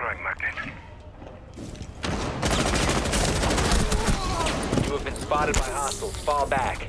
Throwing magnet. You have been spotted by hostiles. Fall back.